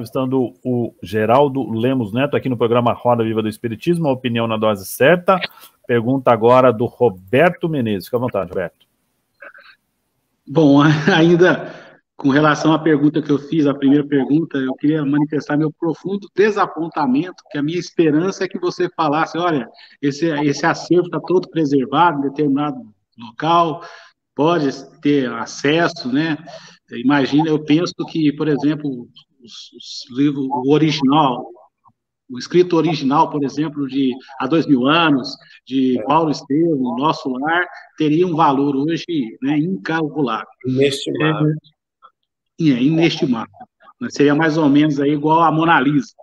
entrevistando o Geraldo Lemos Neto aqui no programa Roda Viva do Espiritismo, a opinião na dose certa. Pergunta agora do Roberto Menezes. Fica à vontade, Roberto. Bom, ainda com relação à pergunta que eu fiz, a primeira pergunta, eu queria manifestar meu profundo desapontamento, que a minha esperança é que você falasse, olha, esse, esse acervo está todo preservado em determinado local, pode ter acesso, né? Imagina, eu penso que, por exemplo, os, os livros, o original, o escrito original, por exemplo, de há dois mil anos, de é. Paulo Estevam, Nosso Lar, teria um valor hoje né, incalculável. Inestimável. É, é, inestimável. Seria mais ou menos aí igual a Mona Lisa.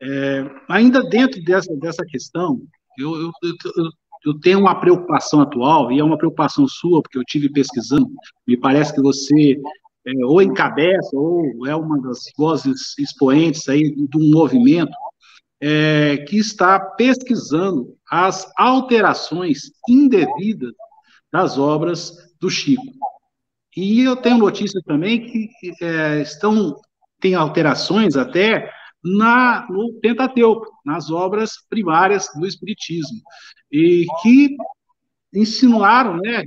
É, ainda dentro dessa, dessa questão, eu, eu, eu, eu tenho uma preocupação atual, e é uma preocupação sua, porque eu tive pesquisando, me parece que você é, ou encabeça, ou é uma das vozes expoentes aí de um movimento é, que está pesquisando as alterações indevidas das obras do Chico. E eu tenho notícias também que é, estão tem alterações até na, no Pentateuco, nas obras primárias do Espiritismo, e que insinuaram, né,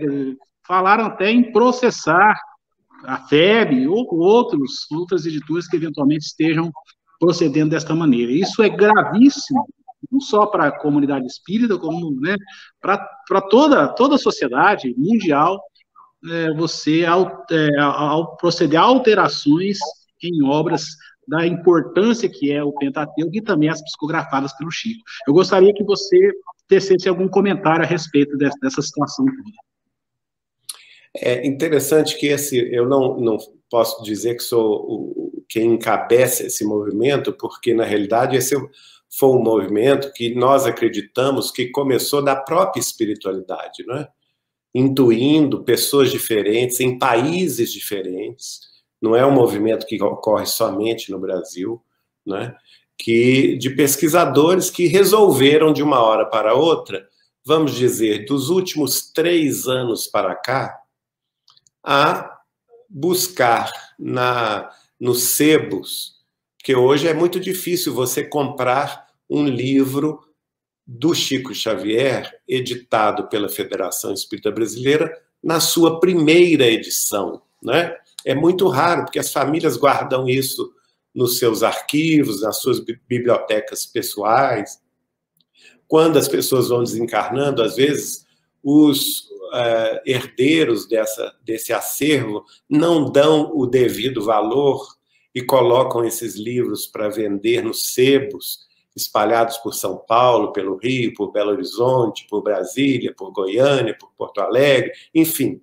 falaram até em processar a FEB ou outros, outras editoras que eventualmente estejam procedendo desta maneira. Isso é gravíssimo, não só para a comunidade espírita, como né, para toda, toda a sociedade mundial, é, você, ao, é, ao proceder a alterações em obras da importância que é o Pentateuco e também as psicografadas pelo Chico. Eu gostaria que você tecesse algum comentário a respeito dessa, dessa situação toda. É interessante que esse, eu não, não posso dizer que sou o, quem encabeça esse movimento, porque na realidade esse foi um movimento que nós acreditamos que começou da própria espiritualidade, não é? Intuindo pessoas diferentes em países diferentes. Não é um movimento que ocorre somente no Brasil, não é? Que de pesquisadores que resolveram de uma hora para outra, vamos dizer, dos últimos três anos para cá, a buscar na nos sebos, que hoje é muito difícil você comprar um livro do Chico Xavier, editado pela Federação Espírita Brasileira, na sua primeira edição. Né? É muito raro, porque as famílias guardam isso nos seus arquivos, nas suas bibliotecas pessoais. Quando as pessoas vão desencarnando, às vezes os uh, herdeiros dessa, desse acervo não dão o devido valor e colocam esses livros para vender nos sebos espalhados por São Paulo, pelo Rio, por Belo Horizonte, por Brasília, por Goiânia, por Porto Alegre, enfim.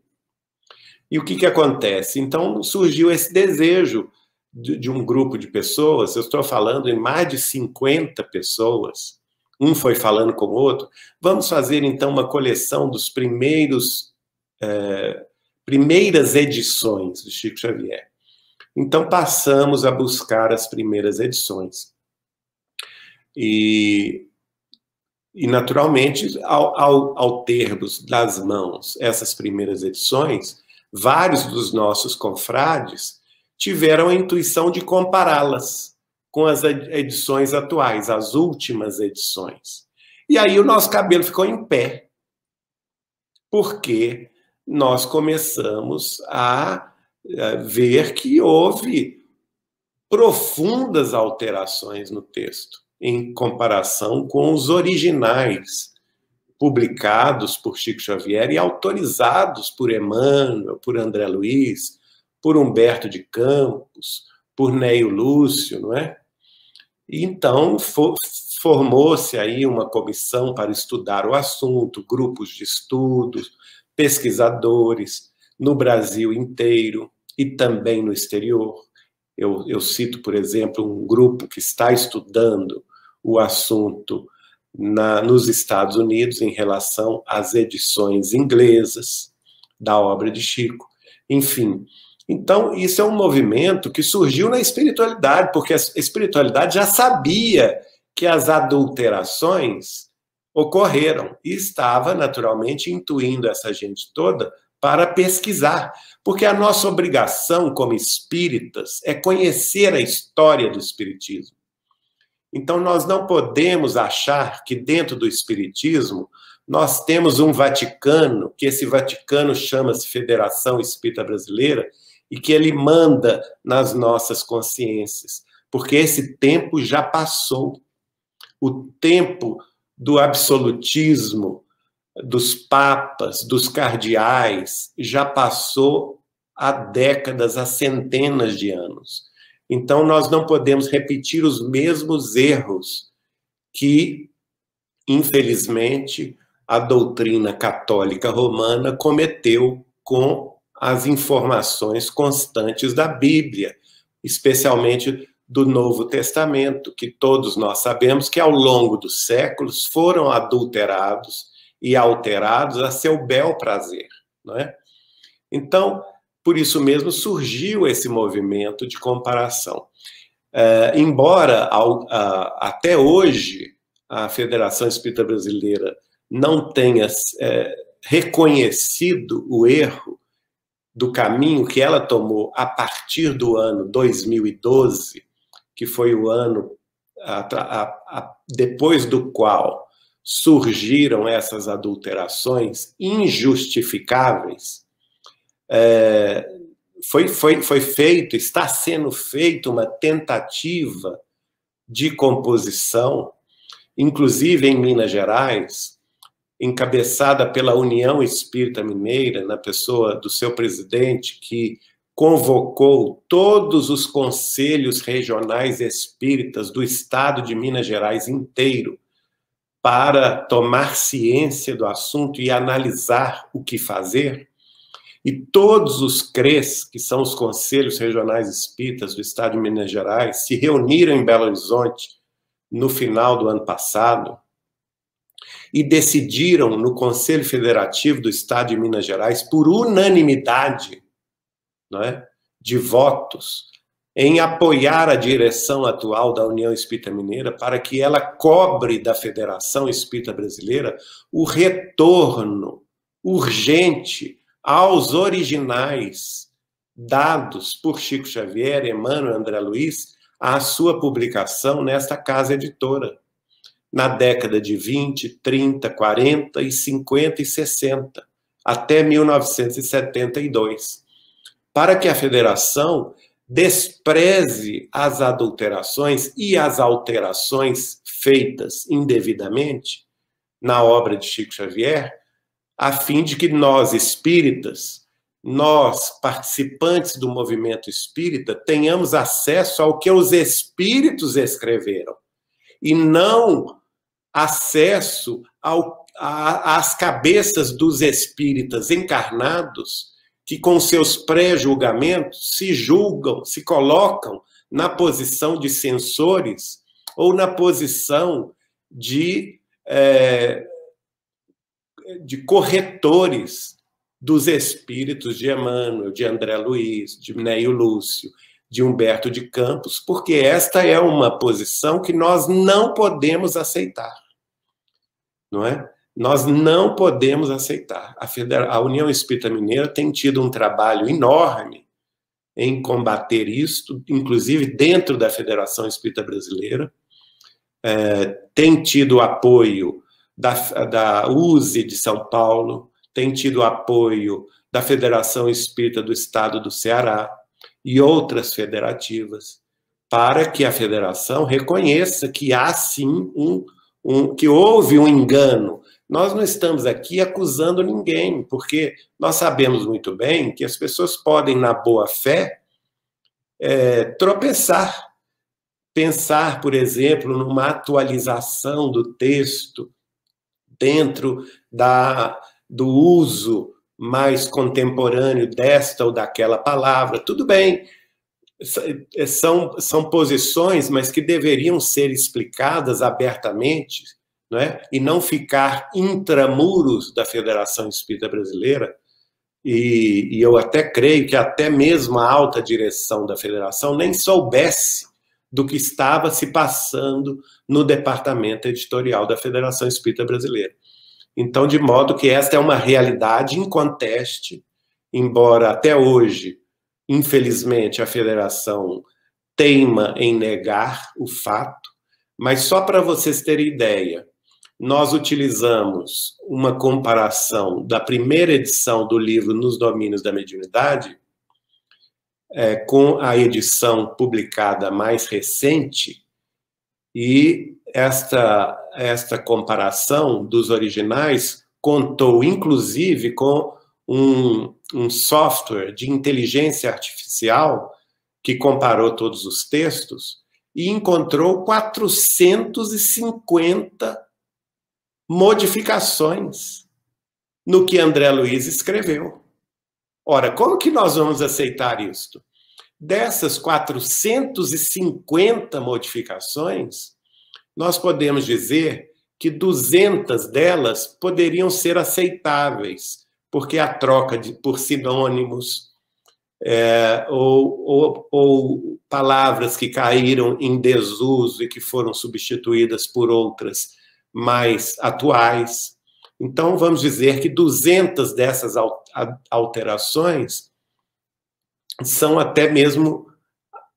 E o que, que acontece? Então surgiu esse desejo de, de um grupo de pessoas, eu estou falando em mais de 50 pessoas, um foi falando com o outro. Vamos fazer então uma coleção dos primeiros é, primeiras edições do Chico Xavier. Então passamos a buscar as primeiras edições. E, e naturalmente, ao, ao, ao termos das mãos essas primeiras edições, vários dos nossos confrades tiveram a intuição de compará-las com as edições atuais, as últimas edições. E aí o nosso cabelo ficou em pé, porque nós começamos a ver que houve profundas alterações no texto, em comparação com os originais publicados por Chico Xavier e autorizados por Emmanuel, por André Luiz, por Humberto de Campos, por Neio Lúcio, não é? Então, for, formou-se aí uma comissão para estudar o assunto, grupos de estudos, pesquisadores no Brasil inteiro e também no exterior. Eu, eu cito, por exemplo, um grupo que está estudando o assunto na, nos Estados Unidos em relação às edições inglesas da obra de Chico. Enfim, então, isso é um movimento que surgiu na espiritualidade, porque a espiritualidade já sabia que as adulterações ocorreram e estava naturalmente intuindo essa gente toda para pesquisar, porque a nossa obrigação como espíritas é conhecer a história do espiritismo. Então nós não podemos achar que dentro do espiritismo nós temos um Vaticano, que esse Vaticano chama-se Federação Espírita Brasileira, e que ele manda nas nossas consciências, porque esse tempo já passou. O tempo do absolutismo, dos papas, dos cardeais, já passou há décadas, há centenas de anos. Então, nós não podemos repetir os mesmos erros que, infelizmente, a doutrina católica romana cometeu com as informações constantes da Bíblia, especialmente do Novo Testamento, que todos nós sabemos que ao longo dos séculos foram adulterados e alterados a seu bel prazer, não é? Então, por isso mesmo surgiu esse movimento de comparação. É, embora ao, até hoje a Federação Espírita Brasileira não tenha é, reconhecido o erro do caminho que ela tomou a partir do ano 2012, que foi o ano a, a, a, depois do qual surgiram essas adulterações injustificáveis, é, foi, foi, foi feito, está sendo feita uma tentativa de composição, inclusive em Minas Gerais, encabeçada pela União Espírita Mineira, na pessoa do seu presidente, que convocou todos os conselhos regionais espíritas do estado de Minas Gerais inteiro para tomar ciência do assunto e analisar o que fazer. E todos os CREs, que são os Conselhos Regionais Espíritas do Estado de Minas Gerais, se reuniram em Belo Horizonte no final do ano passado e decidiram no Conselho Federativo do Estado de Minas Gerais, por unanimidade não é, de votos, em apoiar a direção atual da União Espírita Mineira para que ela cobre da Federação Espírita Brasileira o retorno urgente aos originais dados por Chico Xavier, Emmanuel André Luiz, à sua publicação nesta casa editora, na década de 20, 30, 40 e 50 e 60, até 1972, para que a federação despreze as adulterações e as alterações feitas indevidamente na obra de Chico Xavier, a fim de que nós espíritas, nós participantes do movimento espírita, tenhamos acesso ao que os espíritos escreveram e não acesso ao, a, às cabeças dos espíritas encarnados que, com seus pré-julgamentos, se julgam, se colocam na posição de censores ou na posição de, é, de corretores dos espíritos de Emmanuel, de André Luiz, de Neio Lúcio, de Humberto de Campos, porque esta é uma posição que nós não podemos aceitar. Não é? nós não podemos aceitar. A, Federa a União Espírita Mineira tem tido um trabalho enorme em combater isso, inclusive dentro da Federação Espírita Brasileira. É, tem tido apoio da, da USE de São Paulo, tem tido apoio da Federação Espírita do Estado do Ceará e outras federativas, para que a federação reconheça que há sim um, um que houve um engano nós não estamos aqui acusando ninguém, porque nós sabemos muito bem que as pessoas podem, na boa fé, é, tropeçar. Pensar, por exemplo, numa atualização do texto dentro da, do uso mais contemporâneo desta ou daquela palavra. Tudo bem, são, são posições, mas que deveriam ser explicadas abertamente não é? e não ficar intramuros da Federação Espírita Brasileira, e, e, eu até creio que até mesmo a alta direção da federação nem soubesse do que estava se passando no departamento editorial da Federação Espírita Brasileira. Então, de modo que esta é uma realidade inconteste, embora até hoje, infelizmente, a federação teima em negar o fato, mas só para vocês terem ideia, nós utilizamos uma comparação da primeira edição do livro Nos Domínios da Mediunidade é, com a edição publicada mais recente, e esta, esta comparação dos originais contou, inclusive, com um, um software de inteligência artificial que comparou todos os textos e encontrou 450 modificações no que André Luiz escreveu. Ora, como que nós vamos aceitar isto? Dessas 450 modificações, nós podemos dizer que 200 delas poderiam ser aceitáveis, porque a troca de, por sinônimos é, ou, ou, ou palavras que caíram em desuso e que foram substituídas por outras mais atuais. Então, vamos dizer que 200 dessas alterações são até mesmo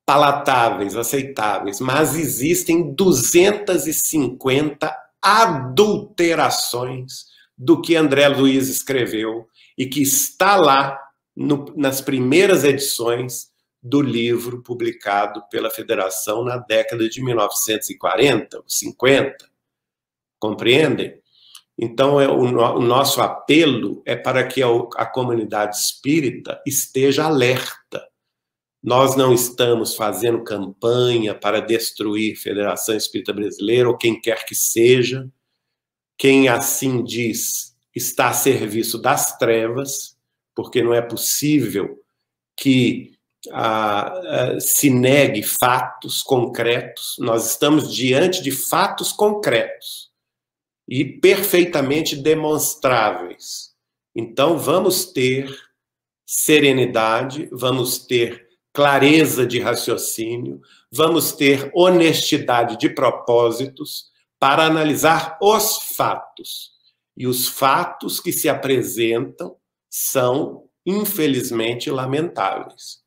palatáveis, aceitáveis, mas existem 250 adulterações do que André Luiz escreveu e que está lá no, nas primeiras edições do livro publicado pela Federação na década de 1940, 50. Compreendem? Então, é, o, o nosso apelo é para que a, a comunidade espírita esteja alerta. Nós não estamos fazendo campanha para destruir a Federação Espírita Brasileira ou quem quer que seja. Quem assim diz está a serviço das trevas, porque não é possível que ah, ah, se negue fatos concretos. Nós estamos diante de fatos concretos e perfeitamente demonstráveis. Então, vamos ter serenidade, vamos ter clareza de raciocínio, vamos ter honestidade de propósitos para analisar os fatos. E os fatos que se apresentam são, infelizmente, lamentáveis.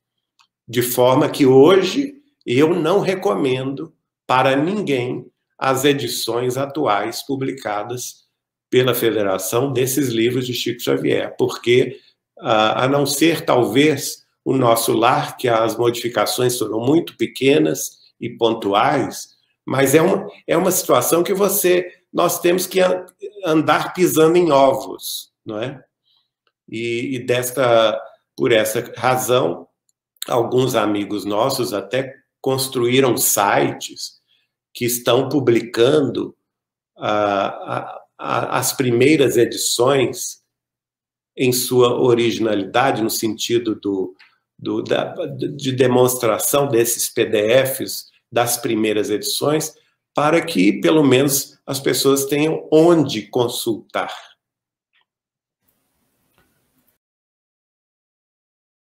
De forma que hoje eu não recomendo para ninguém as edições atuais publicadas pela Federação desses livros de Chico Xavier, porque, a não ser talvez o nosso lar, que as modificações foram muito pequenas e pontuais, mas é uma, é uma situação que você nós temos que andar pisando em ovos, não é? E, e desta por essa razão, alguns amigos nossos até construíram sites que estão publicando ah, as primeiras edições em sua originalidade, no sentido do, do, da, de demonstração desses PDFs das primeiras edições, para que, pelo menos, as pessoas tenham onde consultar.